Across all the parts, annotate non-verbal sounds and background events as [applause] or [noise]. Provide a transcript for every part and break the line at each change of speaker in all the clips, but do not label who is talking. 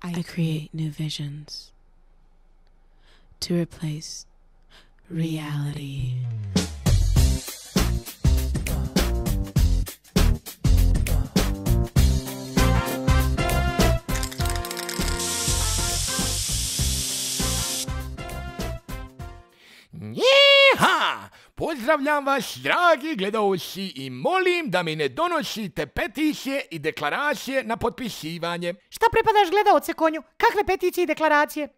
I create new visions to replace reality.
Njeha! Pozdravljam vas, dragi gledalci, i molim da mi ne donosite peticije i deklaracije na potpisivanje.
Šta prepadaš gledaoce konju? Kakve peticije i deklaracije?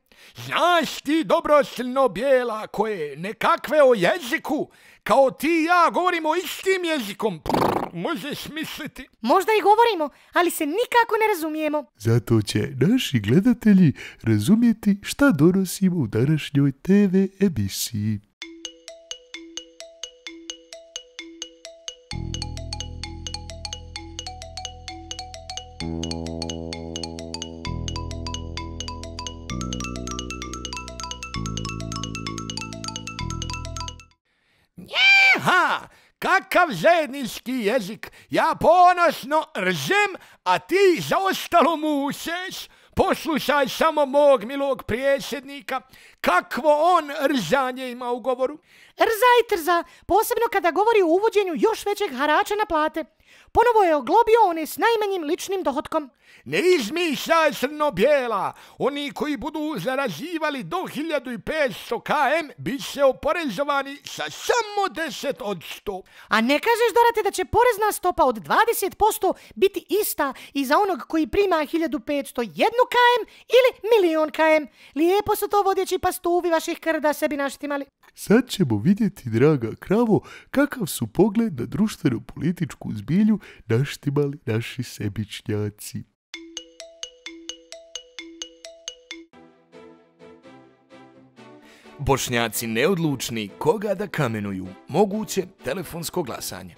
Znaš ti dobro silno bijela koje nekakve o jeziku, kao ti i ja govorimo istim jezikom. Prr, možeš misliti.
Možda i govorimo, ali se nikako ne razumijemo.
Zato će naši gledatelji razumjeti šta donosimo u današnjoj TV emisiji.
Takav zajednički jezik! Ja ponosno ržem, a ti za ostalo museš. Poslušaj samo mog milog prijesednika, kakvo on rzanje ima u govoru.
Rza i trza, posebno kada govori o uvođenju još većeg harača na plate. Ponovo je oglobio one s najmanjim ličnim dohodkom.
Ne izmišljaj crno-bijela, oni koji budu zarazivali do 1500 km bit se oporezovani sa samo 10 od 100.
A ne kažeš, Dorate, da će porezna stopa od 20% biti ista i za onog koji prima 1501 km ili milion km. Lijepo su to vodjeći pastuvi vaših krda sebi naštimali.
Sad ćemo vidjeti, draga kravo, kakav su pogled na društveno-političku cilju naštimali naši sebičnjaci.
Bošnjaci neodlučni koga da kamenuju, moguće telefonsko glasanje.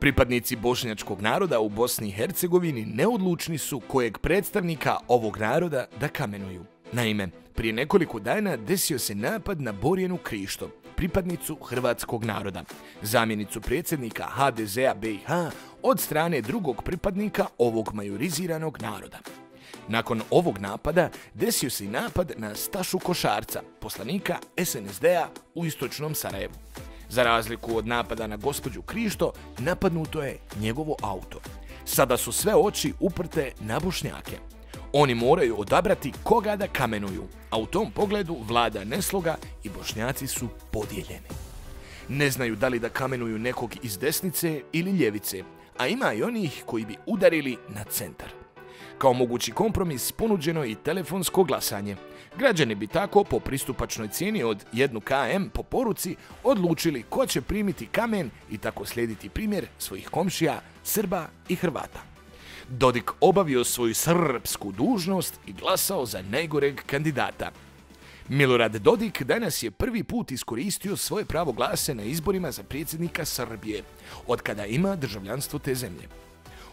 Pripadnici bošnjačkog naroda u Bosni i Hercegovini neodlučni su kojeg predstavnika ovog naroda da kamenuju. Naime, prije nekoliko dana desio se napad na Borjenu Krišto, pripadnicu hrvatskog naroda, zamjenicu predsjednika HDZ-a BiH od strane drugog pripadnika ovog majoriziranog naroda. Nakon ovog napada desio se i napad na Stašu Košarca, poslanika SNSD-a u istočnom Sarajevu. Za razliku od napada na gospođu Krišto, napadnuto je njegovo auto. Sada su sve oči uprte na bošnjake. Oni moraju odabrati koga da kamenuju, a u tom pogledu vlada nesloga i bošnjaci su podijeljeni. Ne znaju da li da kamenuju nekog iz desnice ili ljevice, a ima i onih koji bi udarili na centar. Kao mogući kompromis ponuđeno je i telefonsko glasanje. Građani bi tako po pristupačnoj cijeni od 1 km po poruci odlučili ko će primiti kamen i tako slijediti primjer svojih komšija, Srba i Hrvata. Dodik obavio svoju srpsku dužnost i glasao za najgoreg kandidata. Milorad Dodik danas je prvi put iskoristio svoje pravo glase na izborima za predsjednika Srbije, od kada ima državljanstvo te zemlje.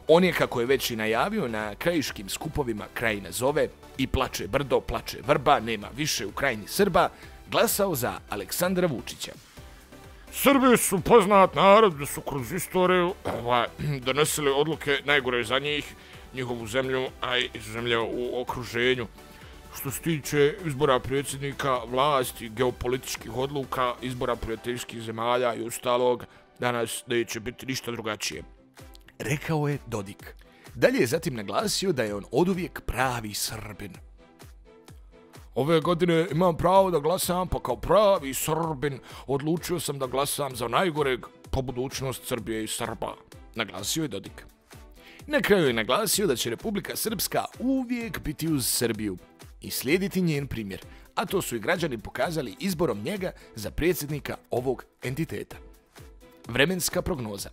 On je, kako je već i najavio, na krajiškim skupovima krajina zove i plače brdo, plače vrba, nema više u krajini Srba, glasao za Aleksandra Vučića. Srbi su poznat narod da su kroz istoriju ovaj, [clears throat] donosili odluke najgore za njih, njihovu zemlju, a i zemlje u okruženju. Što se tiče izbora predsjednika, vlasti, geopolitičkih odluka, izbora prijateljskih zemalja i ostalog, danas neće biti ništa drugačije. Rekao je Dodik. Dalje je zatim naglasio da je on oduvijek pravi Srbin. Ove godine imam pravo da glasam, pa kao pravi Srbin odlučio sam da glasam za najgoreg po budućnost Srbije i Srba, naglasio je Dodik. Na kraju je naglasio da će Republika Srpska uvijek biti uz Srbiju i slijediti njen primjer, a to su i građani pokazali izborom njega za predsjednika ovog entiteta. Vremenska prognoza.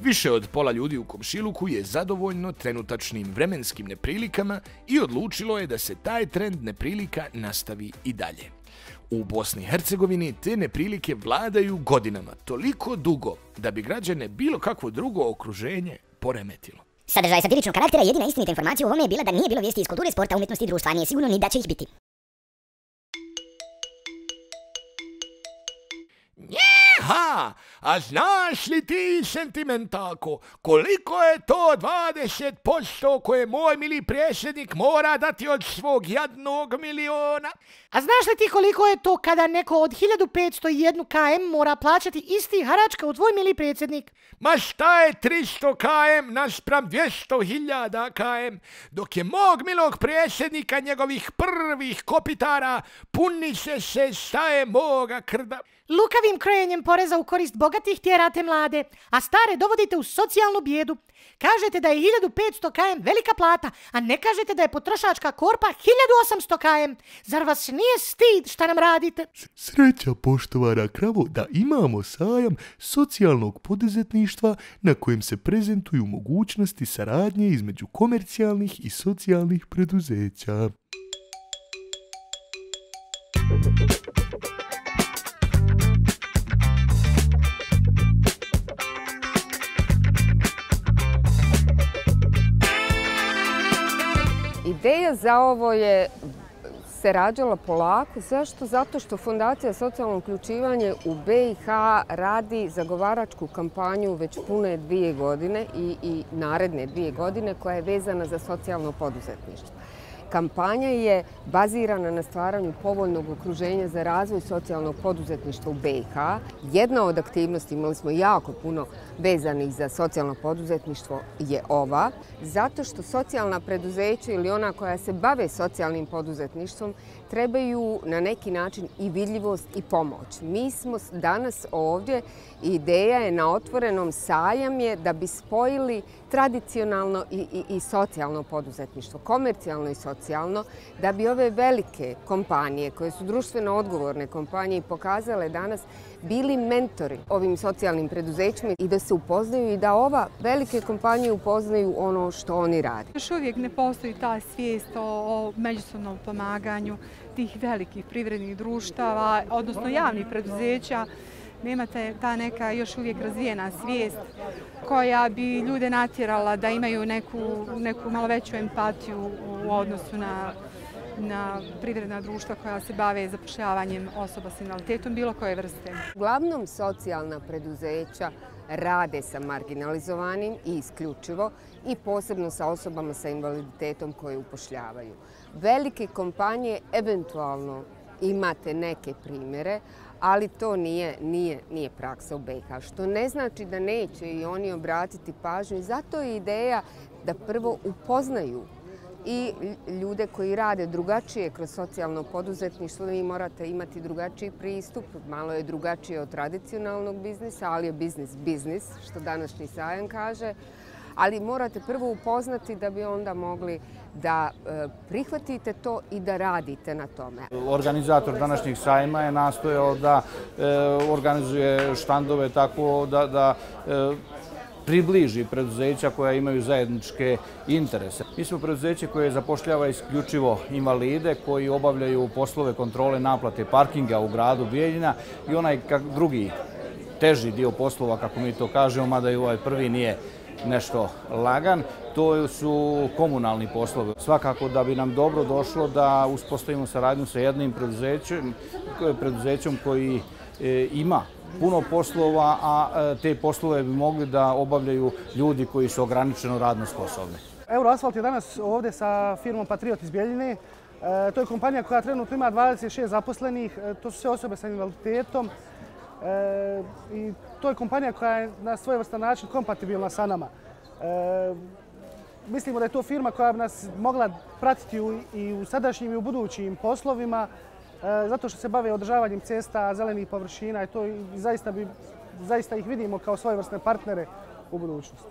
Više od pola ljudi u Komšiluku je zadovoljno trenutačnim vremenskim neprilikama i odlučilo je da se taj trend neprilika nastavi i dalje. U Bosni i Hercegovini te neprilike vladaju godinama toliko dugo da bi građane bilo kakvo drugo okruženje poremetilo.
Sadržaj satiričnog karaktera jedina istinita informacija u ovome je bila da nije bilo vijesti iz kulture, sporta, umjetnosti i društva, nije sigurno ni da će ih biti.
Ha! A znaš li ti, sentimentalko, koliko je to 20% koje moj mili predsjednik mora dati od svog jadnog miliona?
A znaš li ti koliko je to kada neko od 1501 km mora plaćati isti harač kao tvoj mili predsjednik?
Ma šta je 300 km naspram 200.000 km, dok je mog milog predsjednika njegovih prvih kopitara puni se se staje moga krda.
Lukavim krojenjem poreza u korist bogatih tjerate mlade, a stare dovodite u socijalnu bijedu. Kažete da je 1500 km velika plata, a ne kažete da je potrošačka korpa 1800 km. Zar vas nije stid šta nam radite?
Sreća poštovana kravo da imamo sajam socijalnog poduzetništva na kojem se prezentuju mogućnosti saradnje između komercijalnih i socijalnih preduzeća.
Ideja za ovo je se rađala polako. Zašto? Zato što Fondacija socijalno uključivanje u BiH radi zagovaračku kampanju već pune dvije godine i, i naredne dvije godine koja je vezana za socijalno poduzetništvo. Kampanja je bazirana na stvaranju povoljnog okruženja za razvoj socijalnog poduzetništva u BiH. Jedna od aktivnosti, imali smo jako puno vezanih za socijalno poduzetništvo, je ova. Zato što socijalna preduzeća ili ona koja se bave socijalnim poduzetništvom trebaju na neki način i vidljivost i pomoć. Mi smo danas ovdje, ideja je na otvorenom sajam je da bi spojili tradicionalno i, i, i socijalno poduzetništvo, komercijalno i socijalno, da bi ove velike kompanije, koje su društveno odgovorne kompanije, pokazale danas bili mentori ovim socijalnim preduzećima i da se upoznaju i da ova velike kompanije upoznaju ono što oni rade.
Još uvijek ne postoji ta svijest o, o međusobnom pomaganju tih velikih privrednih društava, odnosno javnih preduzeća. Nemate ta neka još uvijek razvijena svijest koja bi ljude natjerala da imaju neku, neku malo veću empatiju u odnosu na na privredna društva koja se bave zapošljavanjem osoba s invaliditetom bilo koje vrste.
Uglavnom socijalna preduzeća rade sa marginalizovanim i isključivo i posebno sa osobama sa invaliditetom koje upošljavaju. Velike kompanije eventualno imate neke primjere, ali to nije, nije, nije praksa u BiH, što ne znači da neće i oni obratiti pažnju. Zato je ideja da prvo upoznaju i ljude koji rade drugačije kroz socijalno poduzetništvo, vi morate imati drugačiji pristup, malo je drugačije od tradicionalnog biznisa, ali je biznis biznis, što današnji sajam kaže, ali morate prvo upoznati da bi onda mogli da e, prihvatite to i da radite na tome.
Organizator današnjih sajma je nastojao da e, organizuje štandove tako da, da e, približi preduzeća koja imaju zajedničke interese. Mi smo preduzeće koje zapošljava isključivo invalide koji obavljaju poslove kontrole naplate parkinga u gradu Bijeljina i onaj drugi teži dio poslova, kako mi to kažemo, mada i ovaj prvi nije nešto lagan, to su komunalni poslovi. Svakako da bi nam dobro došlo da uspostavimo saradnju sa jednim preduzećem, preduzećem koji e, ima puno poslova, a e, te poslove bi mogli da obavljaju ljudi koji su ograničeno radno sposobni.
Euroasfalt je danas ovdje sa firmom Patriot iz Bijeljine. E, to je kompanija koja trenutno ima 26 zaposlenih. E, to su sve osobe sa invaliditetom. E, I to je kompanija koja je na svojevrstan način kompatibilna sa nama. E, mislimo da je to firma koja bi nas mogla pratiti i u sadašnjim i u budućim poslovima. E, zato što se bave održavanjem cesta, zelenih površina i to zaista, bi, zaista ih vidimo kao svojevrsne partnere u budućnosti.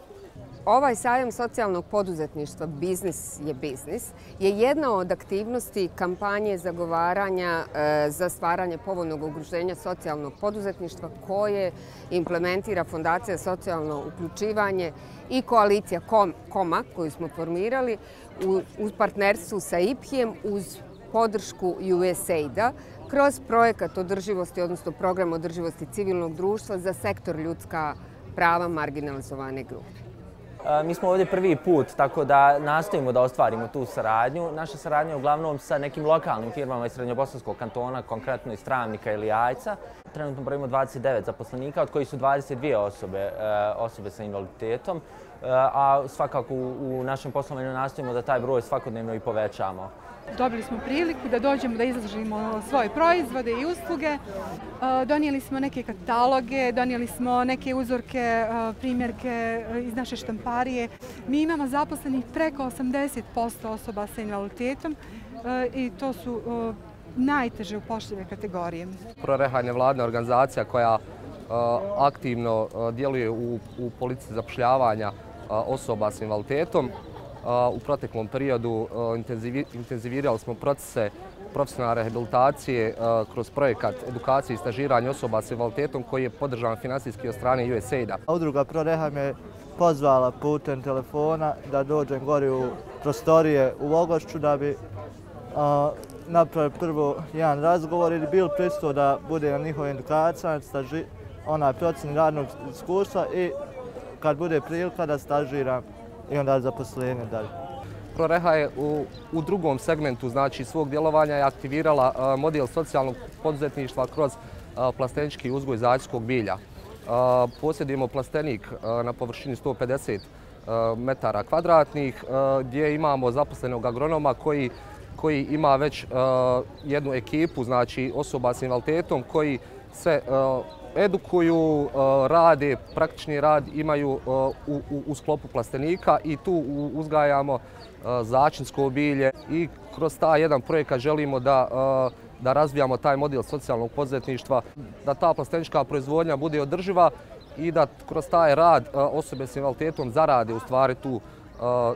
Ovaj sajam socijalnog poduzetništva Biznis je biznis je jedna od aktivnosti kampanje zagovaranja e, za stvaranje povoljnog ugruženja socijalnog poduzetništva koje implementira Fondacija socijalno uključivanje i koalicija KOMA koju smo formirali u u partnerstvu sa IPHIM uz podršku USAID-a kroz projekat održivosti, odnosno program održivosti civilnog društva za sektor ljudska prava marginalizovane grupe.
Mi smo ovdje prvi put, tako da nastojimo da ostvarimo tu saradnju. Naša saradnja je uglavnom sa nekim lokalnim firmama iz Srednjobosanskog kantona, konkretno iz Travnika ili Jajca. Trenutno brojimo 29 zaposlenika, od kojih su 22 osobe, e, osobe sa invaliditetom, e, a svakako u našem poslovanju nastojimo da taj broj svakodnevno i povećamo.
Dobili smo priliku da dođemo da izložimo svoje proizvode i usluge. E, donijeli smo neke kataloge, donijeli smo neke uzorke, e, primjerke e, iz naše štamparije. Mi imamo zaposlenih preko 80% osoba sa invaliditetom i to su najteže upošljive kategorije.
ProRehan je vladna organizacija koja aktivno djeluje u politici zapošljavanja osoba s invaliditetom u proteklom periodu intenzivirali smo procese profesionalne rehabilitacije kroz projekat edukacije i stažiranja osoba s invaliditetom koji je podržan finansijski od strane USAID-a.
Udruga ProRehab je pozvala putem telefona da dođem gori u prostorije u Vogošću da bi napravili prvo jedan razgovor ili bil pristo da bude na njihovoj edukaciji, onaj procen radnog iskustva i kad bude prilika da stažiram i onda zaposlenje dalje.
ProReha je u, u drugom segmentu znači svog djelovanja je aktivirala e, model socijalnog poduzetništva kroz e, plastenički uzgoj zaljskog bilja. E, uh, posjedimo plastenik na površini 150 uh, metara kvadratnih gdje imamo zaposlenog agronoma koji koji ima već uh, jednu ekipu, znači osoba s invaliditetom koji se uh, edukuju, eh, rade, praktični rad imaju eh, u, u, sklopu plastenika i tu uzgajamo eh, začinsko obilje i kroz taj jedan projekat želimo da, da razvijamo taj model socijalnog poduzetništva, da ta plastenička proizvodnja bude održiva i da kroz taj rad osobe s invaliditetom zarade u stvari tu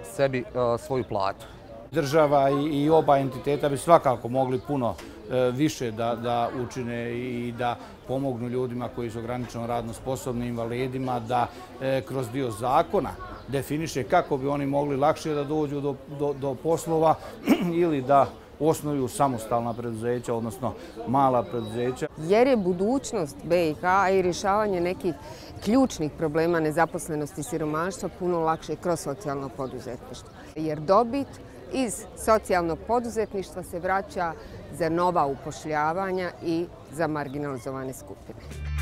sebi svoju platu.
Država i oba entiteta bi svakako mogli puno e, više da, da učine i da pomognu ljudima koji su ograničeno radno sposobni, invalidima, da e, kroz dio zakona definiše kako bi oni mogli lakše da dođu do, do, do poslova [clears throat] ili da osnovuju samostalna preduzeća, odnosno mala preduzeća.
Jer je budućnost BiH i rješavanje nekih ključnih problema nezaposlenosti i siromaštva puno lakše kroz socijalno poduzetništvo. Jer dobit iz socijalnog poduzetništva se vraća za nova upošljavanja i za marginalizovane skupine.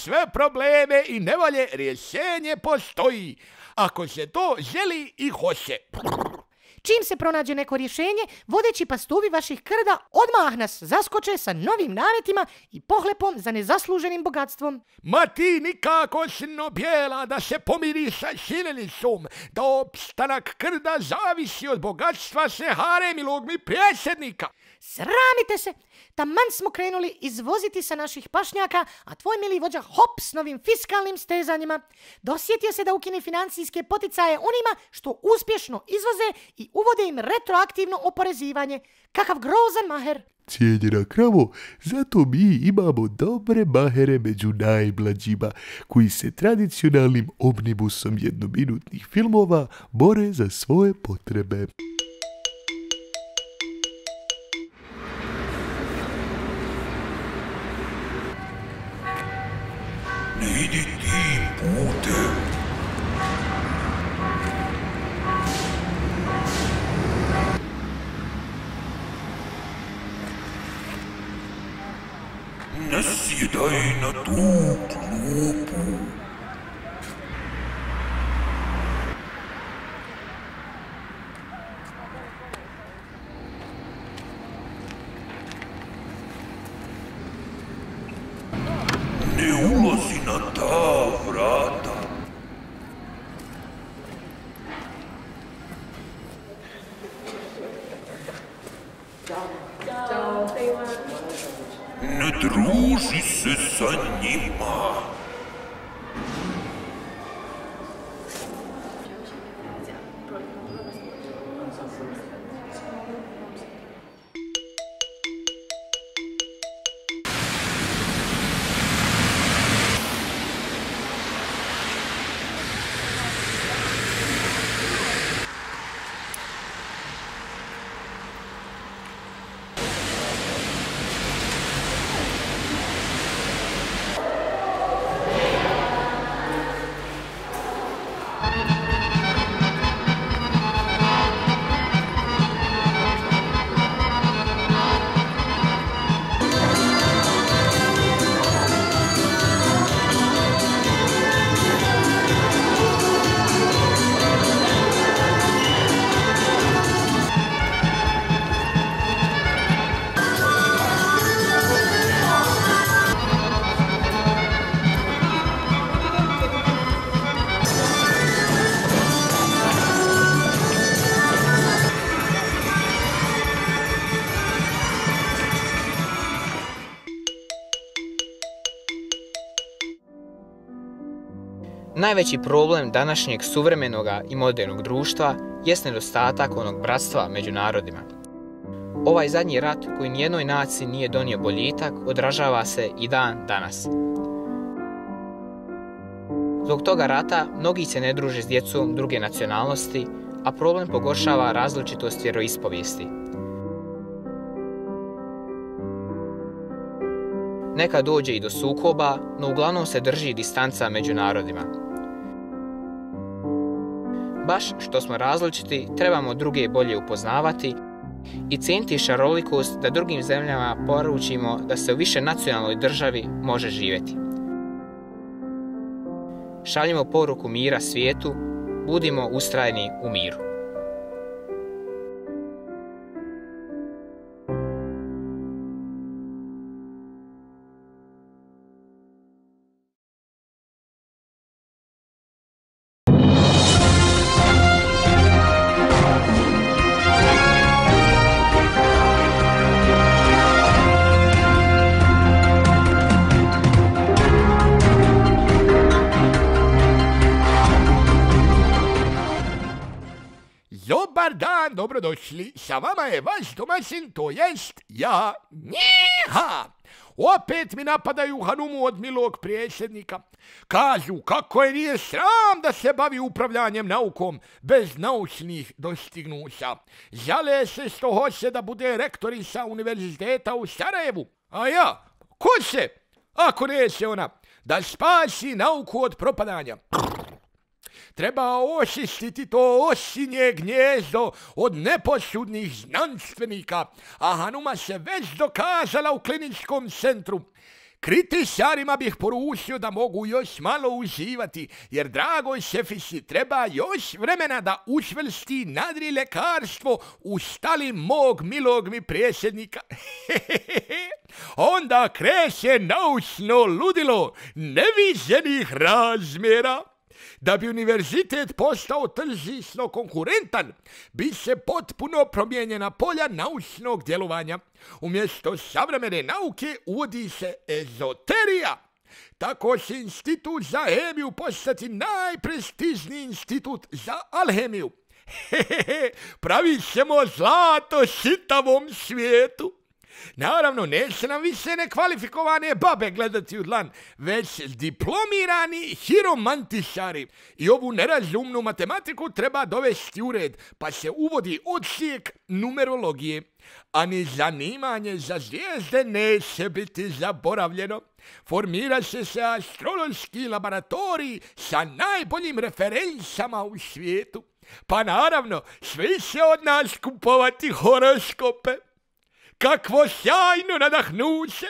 Sve probleme i nevolje rješenje postoji. Ako se to želi i hoće.
Čim se pronađe neko rješenje, vodeći pastuvi vaših krda odmah nas zaskoče sa novim nametima i pohlepom za nezasluženim bogatstvom.
Ma ti nikako sino bijela da se pomiri sa šilenicom, da opstanak krda zavisi od bogatstva se haremilog mi prijesednika.
Sramite se! Taman smo krenuli izvoziti sa naših pašnjaka, a tvoj mili vođa hop s novim fiskalnim stezanjima. Dosjetio se da ukine financijske poticaje onima što uspješno izvoze i uvode im retroaktivno oporezivanje. Kakav grozan maher!
Cijenjena kravo, zato mi imamo dobre mahere među najmlađima, koji se tradicionalnim omnibusom jednominutnih filmova bore za svoje potrebe.
Ne sjedaj na tu klupu.
Najveći problem današnjeg suvremenog i modernog društva jest nedostatak onog bratstva među narodima. Ovaj zadnji rat koji nijednoj naciji nije donio boljitak odražava se i dan danas. Zbog toga rata mnogi se ne druže s djecom druge nacionalnosti, a problem pogoršava različitost vjeroispovijesti. Neka dođe i do sukoba, no uglavnom se drži distanca među narodima. Baš što smo različiti, trebamo druge bolje upoznavati i cijeniti šarolikost da drugim zemljama poručimo da se u više nacionalnoj državi može živjeti. Šaljimo poruku mira svijetu, budimo ustrajni u miru.
Dobrodošli. Sa vama je vaš domaćin, to jest ja, Njiha. Opet mi napadaju Hanumu od milog prijesednika. Kažu kako je nije sram da se bavi upravljanjem naukom bez naučnih dostignuća. Žale se što hoće da bude rektorica univerziteta u Sarajevu. A ja, ko se, ako neće ona, da spasi nauku od propadanja? Treba očistiti to osinje gnjezdo od neposudnih znanstvenika, a Hanuma se već dokazala u kliničkom centru. Kritičarima bih poručio da mogu još malo uživati, jer dragoj šefici treba još vremena da učvrsti nadri lekarstvo u stali mog milog mi prijesednika. [laughs] Onda kreće naučno ludilo neviđenih razmjera. Da bi univerzitet postao tržišno konkurentan, bi se potpuno promijenjena polja naučnog djelovanja. Umjesto savremene nauke uvodi se ezoterija. Tako će institut za hemiju postati najprestižniji institut za alhemiju. [laughs] Hehehe, pravit ćemo zlato šitavom svijetu. Naravno, neće nam više nekvalifikovane babe gledati u dlan, već diplomirani hiromantišari. I ovu nerazumnu matematiku treba dovesti u red, pa se uvodi odsijek numerologije. A ni zanimanje za zvijezde neće biti zaboravljeno. Formira se se astrološki laboratorij sa najboljim referencama u svijetu. Pa naravno, svi se od nas kupovati horoskope kakvo sjajno nadahnuće!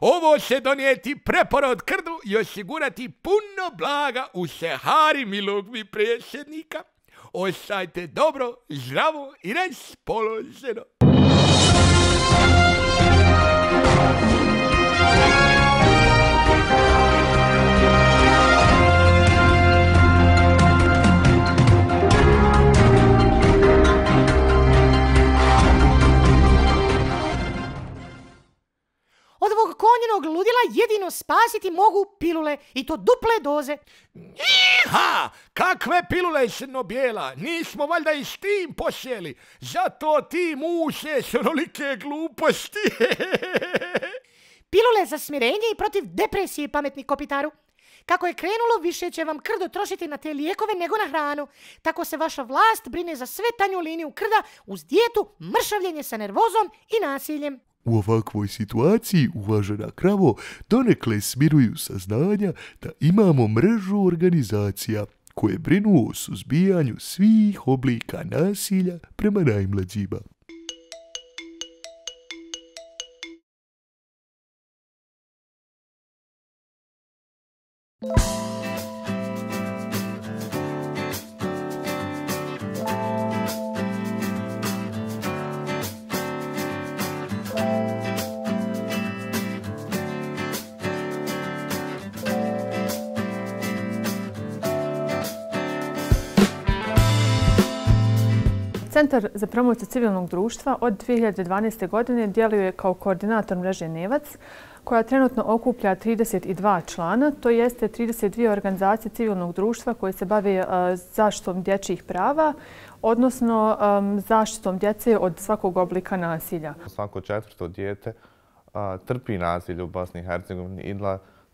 Ovo će donijeti preporod krdu i osigurati puno blaga u sehari milog mi predsjednika. Ostajte dobro, zdravo i raspoloženo.
Od ovog konjenog ludila jedino spasiti mogu pilule i to duple doze.
Ha, kakve pilule crno-bijela, nismo valjda i s tim posjeli, zato ti muše s onolike gluposti. [laughs]
Pilule za smirenje i protiv depresije, pametni kopitaru. Kako je krenulo, više će vam krdo trošiti na te lijekove nego na hranu. Tako se vaša vlast brine za sve tanju liniju krda uz dijetu, mršavljenje sa nervozom i nasiljem.
U ovakvoj situaciji, uvažena kravo, donekle smiruju saznanja da imamo mrežu organizacija koje brinu o suzbijanju svih oblika nasilja prema najmlađima.
Centar za promociju civilnog društva od 2012. godine djeluje kao koordinator mreže Nevac, koja trenutno okuplja 32 člana, to jeste 32 organizacije civilnog društva koje se bave e, zaštitom dječjih prava, odnosno zaštitom djece od svakog oblika nasilja.
Svako četvrto djete trpi nasilje u Bosni i Hercegovini i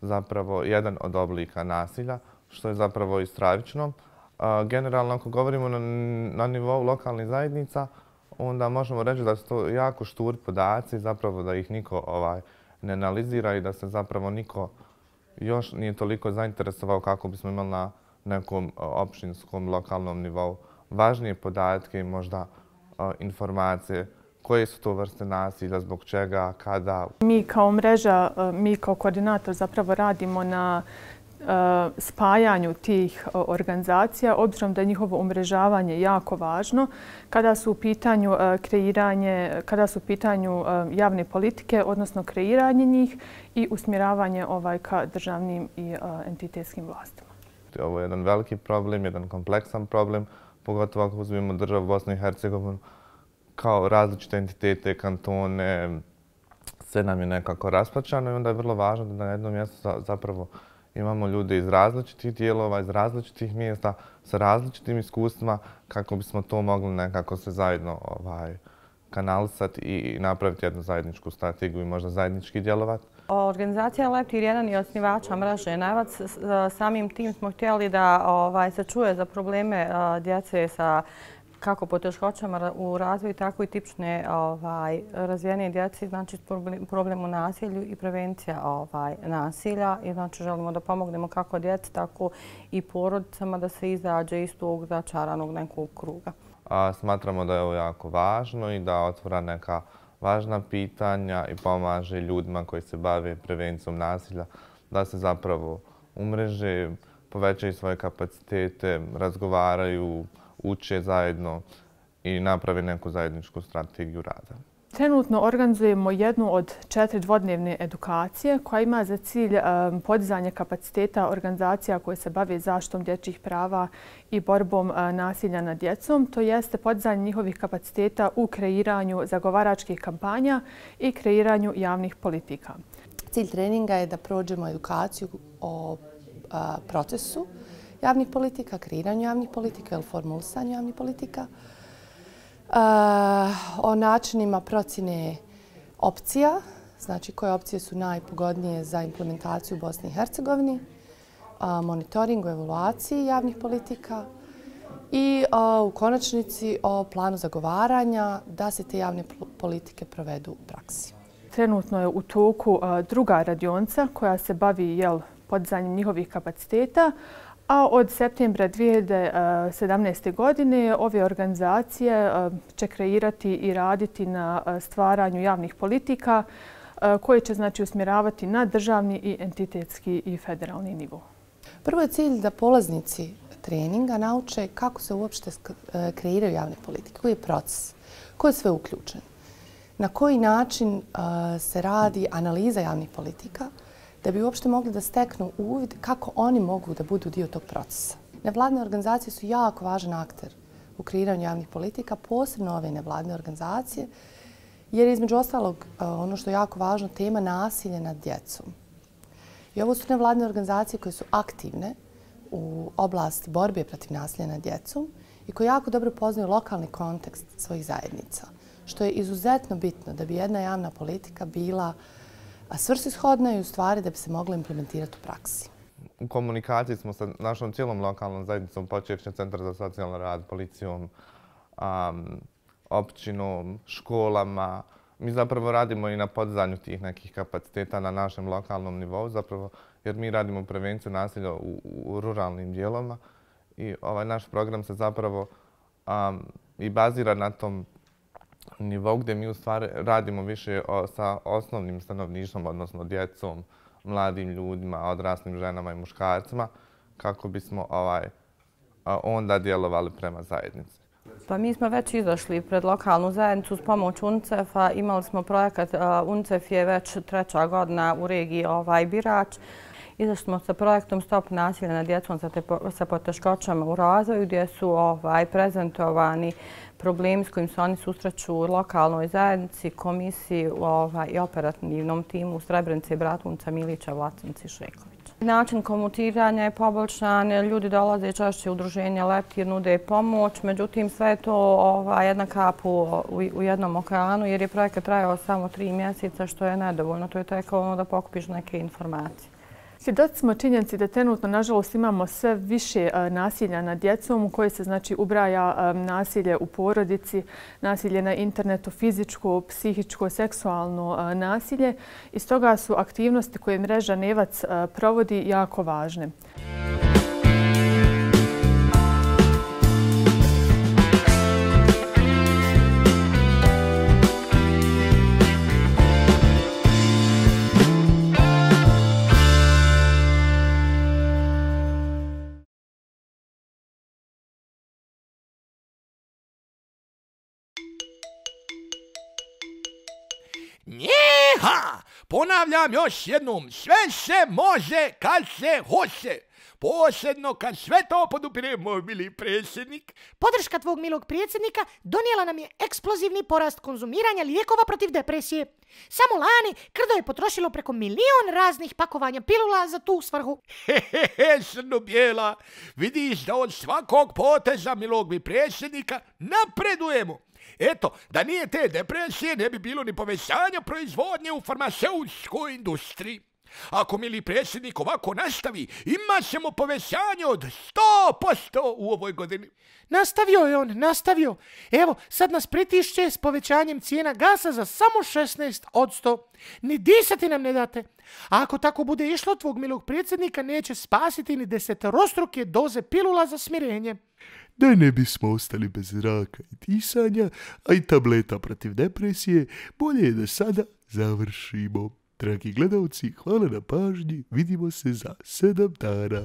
zapravo jedan od oblika nasilja, što je zapravo i stravično. Generalno, ako govorimo na na nivou lokalnih zajednica, onda možemo reći da su to jako šturi podaci, zapravo da ih niko ovaj, ne analizira i da se zapravo niko još nije toliko zainteresovao kako bismo imali na nekom opštinskom, lokalnom nivou važnije podatke i možda informacije koje su to vrste nasilja, zbog čega, kada.
Mi kao mreža, mi kao koordinator zapravo radimo na E, spajanju tih e, organizacija, obzirom da je njihovo umrežavanje jako važno, kada su u pitanju e, kreiranje, kada su u pitanju javne politike, odnosno kreiranje njih i usmjeravanje ovaj ka državnim i entitetskim vlastima.
Ovo je jedan veliki problem, jedan kompleksan problem, pogotovo ako uzmemo državu Bosnu i Hercegovinu kao različite entitete, kantone, sve nam je nekako raspačano i onda je vrlo važno da na jednom mjestu zapravo imamo ljude iz različitih dijelova, iz različitih mjesta, sa različitim iskustvima, kako bismo to mogli nekako se zajedno ovaj, kanalisati i napraviti jednu zajedničku strategiju i možda zajednički djelovati.
Organizacija Leptir 1 i osnivača mraže Nevac. Samim tim smo htjeli da ovaj, se čuje za probleme djece sa kako poteškoćama u razvoju, tako i tipične ovaj, razvijene djeci, znači problem u nasilju i prevencija ovaj, nasilja. I znači želimo da pomognemo kako djeci, tako i porodicama da se izađe iz tog začaranog nekog kruga.
A, smatramo da je ovo jako važno i da otvora neka važna pitanja i pomaže ljudima koji se bave prevencijom nasilja da se zapravo umreže, povećaju svoje kapacitete, razgovaraju, uče zajedno i naprave neku zajedničku strategiju rada.
Trenutno organizujemo jednu od četiri dvodnevne edukacije koja ima za cilj podizanje kapaciteta organizacija koje se bave zaštom dječjih prava i borbom nasilja nad djecom. To jeste podizanje njihovih kapaciteta u kreiranju zagovaračkih kampanja i kreiranju javnih politika.
Cilj treninga je da prođemo edukaciju o procesu javnih politika, kreiranju javnih politika ili formulisanju javnih politika, e, o načinima procjene opcija, znači koje opcije su najpogodnije za implementaciju u Bosni i Hercegovini, monitoringu, evaluaciji javnih politika i u konačnici o planu zagovaranja da se te javne politike provedu u praksi.
Trenutno je u toku druga radionca koja se bavi jel, podizanjem njihovih kapaciteta, A od septembra 2017. godine ove organizacije e, će kreirati i raditi na e, stvaranju javnih politika e, koje će znači usmjeravati na državni i entitetski i federalni nivo.
Prvo je cilj da polaznici treninga nauče kako se uopšte kreiraju javne politike, koji je proces, ko je sve uključen, na koji način se radi analiza javnih politika, da bi uopšte mogli da steknu uvid kako oni mogu da budu dio tog procesa. Nevladne organizacije su jako važan akter u kreiranju javnih politika, posebno ove nevladne organizacije, jer je između ostalog e, ono što je jako važno tema nasilje nad djecom. I ovo su nevladne organizacije koje su aktivne u oblasti borbe protiv nasilja nad djecom i koje jako dobro poznaju lokalni kontekst svojih zajednica, što je izuzetno bitno da bi jedna javna politika bila svrsishodna je u stvari da bi se mogla implementirati u praksi.
U komunikaciji smo sa našom cijelom lokalnom zajednicom, počevši Centar za socijalni rad, policijom, um, općinom, školama. Mi zapravo radimo i na podzanju tih nekih kapaciteta na našem lokalnom nivou, zapravo jer mi radimo prevenciju nasilja u, u ruralnim dijeloma i ovaj naš program se zapravo um, i bazira na tom nivou gdje mi u stvari radimo više o, sa osnovnim stanovništvom, odnosno djecom, mladim ljudima, odraslim ženama i muškarcima, kako bismo ovaj, onda djelovali prema zajednici.
Pa mi smo već izašli pred lokalnu zajednicu s pomoć UNICEF-a. Imali smo projekat, UNICEF je već treća godina u regiji ovaj Birač. Izašli smo sa projektom Stop nasilja na djecom sa poteškoćama u razvoju gdje su ovaj, prezentovani problemi s kojim se oni susreću u lokalnoj zajednici, komisiji ovaj, i operativnom timu u Srebrenice i Bratunca Milića, Vlacnici i Šeković. Način komutiranja je poboljšan, ljudi dolaze češće u udruženje Leptir, nude pomoć, međutim sve je to ovaj, jedna kap u jednom okeanu jer je projekat trajao samo tri mjeseca što je nedovoljno. To je tako ono da pokupiš neke informacije.
Svjedoci smo činjenci da trenutno, nažalost, imamo sve više e, nasilja nad djecom u kojoj se znači ubraja e, nasilje u porodici, nasilje na internetu, fizičko, psihičko, seksualno e, nasilje. I stoga su aktivnosti koje mreža Nevac provodi jako važne.
Ponavljam još jednom, sve se može kad se hoće. Posebno kad sve to podupire moj mili predsjednik.
Podrška tvog milog predsjednika donijela nam je eksplozivni porast konzumiranja lijekova protiv depresije. Samo lani krdo je potrošilo preko milion raznih pakovanja pilula za tu svrhu.
Hehehe, srno-bijela, vidiš da od svakog poteza milog mi predsjednika napredujemo. Eto, da nije te depresije, ne bi bilo ni povećanja proizvodnje u farmaceutskoj industriji. Ako mili predsjednik ovako nastavi, imat ćemo povećanje od 100% u ovoj godini.
Nastavio je on, nastavio. Evo, sad nas pritišće s povećanjem cijena gasa za samo 16 od 100. Ni disati nam ne date. A ako tako bude išlo, tvog milog predsjednika neće spasiti ni desetorostruke doze pilula za smirenje
da ne bismo ostali bez zraka i tisanja, a i tableta protiv depresije, bolje je da sada završimo. Dragi gledalci, hvala na pažnji, vidimo se za sedam dana.